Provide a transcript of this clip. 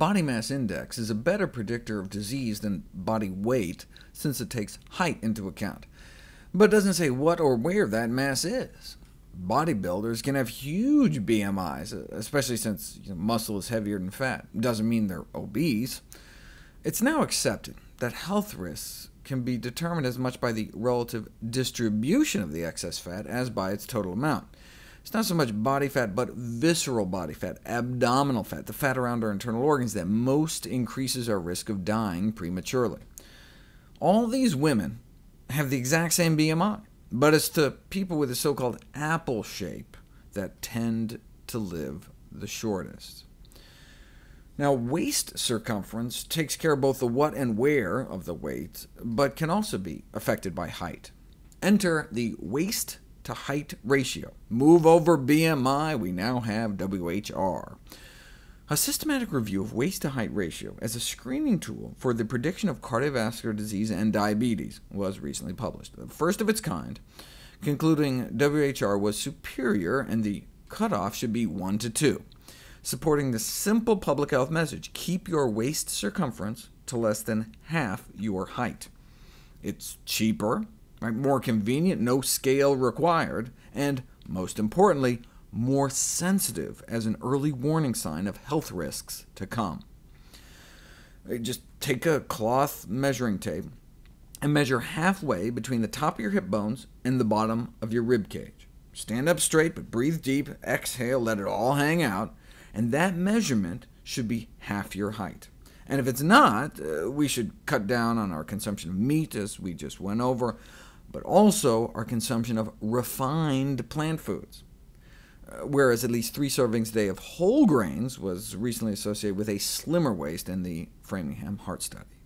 body mass index is a better predictor of disease than body weight, since it takes height into account, but doesn't say what or where that mass is. Bodybuilders can have huge BMIs, especially since you know, muscle is heavier than fat. Doesn't mean they're obese. It's now accepted that health risks can be determined as much by the relative distribution of the excess fat as by its total amount. It's not so much body fat, but visceral body fat, abdominal fat, the fat around our internal organs that most increases our risk of dying prematurely. All these women have the exact same BMI, but it's the people with the so-called apple shape that tend to live the shortest. Now, waist circumference takes care of both the what and where of the weight, but can also be affected by height. Enter the waist to height ratio. Move over BMI, we now have WHR. A systematic review of waist to height ratio as a screening tool for the prediction of cardiovascular disease and diabetes was recently published, the first of its kind, concluding WHR was superior and the cutoff should be 1 to 2 supporting the simple public health message, keep your waist circumference to less than half your height. It's cheaper, right, more convenient, no scale required, and most importantly, more sensitive as an early warning sign of health risks to come. Just take a cloth measuring tape and measure halfway between the top of your hip bones and the bottom of your rib cage. Stand up straight, but breathe deep, exhale, let it all hang out, and that measurement should be half your height. And if it's not, uh, we should cut down on our consumption of meat, as we just went over, but also our consumption of refined plant foods. Uh, whereas at least three servings a day of whole grains was recently associated with a slimmer waist in the Framingham Heart Study.